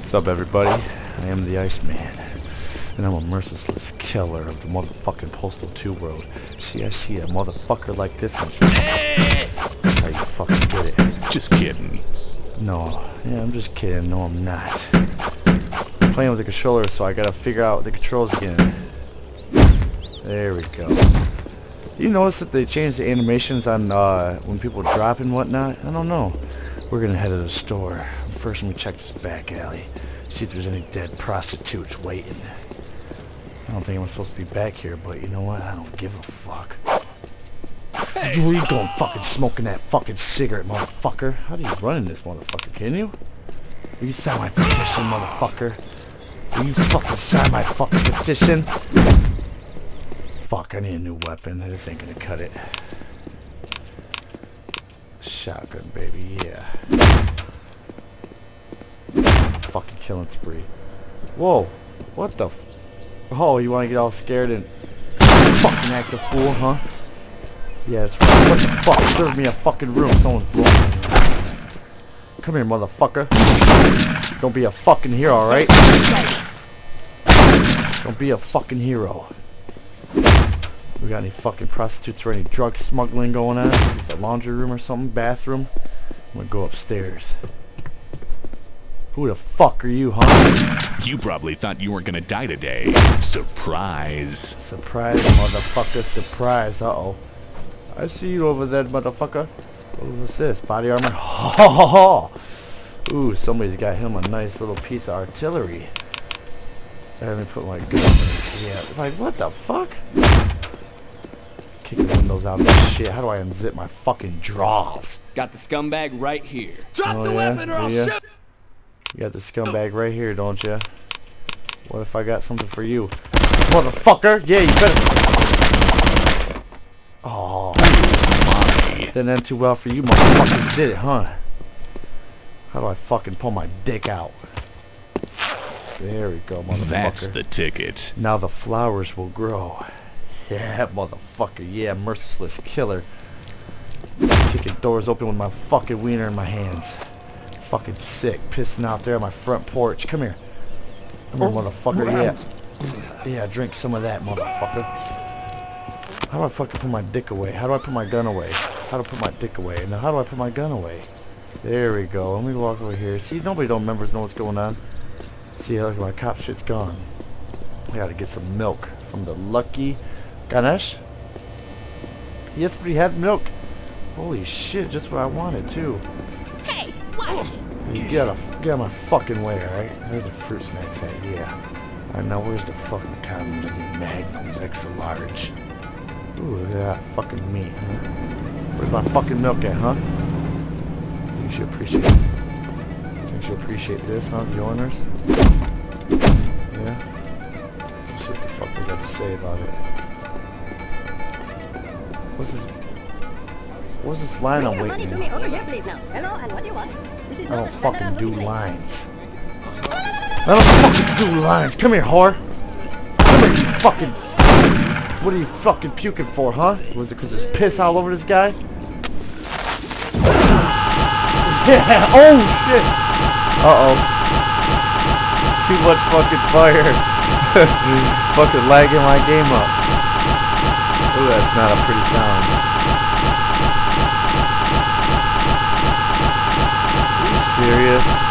What's up, everybody? I am the Iceman, and I'm a merciless killer of the motherfucking Postal 2 world. See, I see a motherfucker like this, and that's how you fucking get it. Just kidding. No, yeah, I'm just kidding. No, I'm not. I'm playing with the controller, so I gotta figure out the controls again. There we go. You notice that they changed the animations on uh, when people drop and whatnot? I don't know. We're gonna head to the store. First, let me check this back alley. See if there's any dead prostitutes waiting. I don't think I'm supposed to be back here, but you know what? I don't give a fuck. Where you going fucking smoking that fucking cigarette, motherfucker? How do you run in this motherfucker? Can you? Will you sign my petition, motherfucker? Will you fucking sign my fucking petition? Fuck, I need a new weapon. This ain't gonna cut it. Shotgun, baby, yeah. Fucking killing spree. Whoa, what the Oh, you wanna get all scared and fucking act a fool, huh? Yeah, it's right. What the fuck? Serve me a fucking room. Someone's blowing. Come here, motherfucker. Don't be a fucking hero, alright? Don't be a fucking hero. We got any fucking prostitutes or any drug smuggling going on? Is this a laundry room or something? Bathroom? I'm gonna go upstairs. Who the fuck are you, huh? You probably thought you weren't gonna die today. Surprise. Surprise, motherfucker, surprise. Uh-oh. I see you over there, motherfucker. What's this? Body armor? Ha ha ha! Ooh, somebody's got him a nice little piece of artillery. Let me put my gun Yeah, like, what the fuck? Kicking windows out of this shit. How do I unzip my fucking drawers? Got the scumbag right here. Drop Oh, the yeah? weapon or I'll Do ya? shoot. You got the scumbag right here, don't you? What if I got something for you? Motherfucker! Yeah, you better... Oh, didn't end too well for you motherfuckers, did it, huh? How do I fucking pull my dick out? There we go, motherfucker. That's the ticket. Now the flowers will grow. Yeah, motherfucker. Yeah, merciless killer. Kicking doors open with my fucking wiener in my hands. Fucking sick. Pissing out there on my front porch. Come here. Come here, oh, motherfucker. Yeah. Yeah, drink some of that, motherfucker. How do I fucking put my dick away? How do I put my gun away? How do I put my dick away? Now, how do I put my gun away? There we go. Let me walk over here. See, nobody don't remember know what's going on. See, look, my cop shit's gone. I gotta get some milk from the lucky Ganesh. Yes, but he had milk. Holy shit, just what I wanted too. Get out of, get out of my fucking way, alright? There's the fruit snacks at, yeah. Alright, now where's the fucking condoms? I need magnums, extra large. Ooh, look at that fucking meat, huh? Where's my fucking milk at, huh? I think you appreciate I think you appreciate this, huh, the owners? Yeah? Let's see what the fuck they got to say about it. What's this? What's this line I'm the waiting money to me over here, please now. Hello, and what do you want? I don't fucking do lines. I don't fucking do lines. Come here, whore. Come here, you fucking. What are you fucking puking for, huh? Was it because there's piss all over this guy? Yeah. Oh shit. Uh oh. Too much fucking fire. fucking lagging my game up. Ooh, that's not a pretty sound. Are you serious?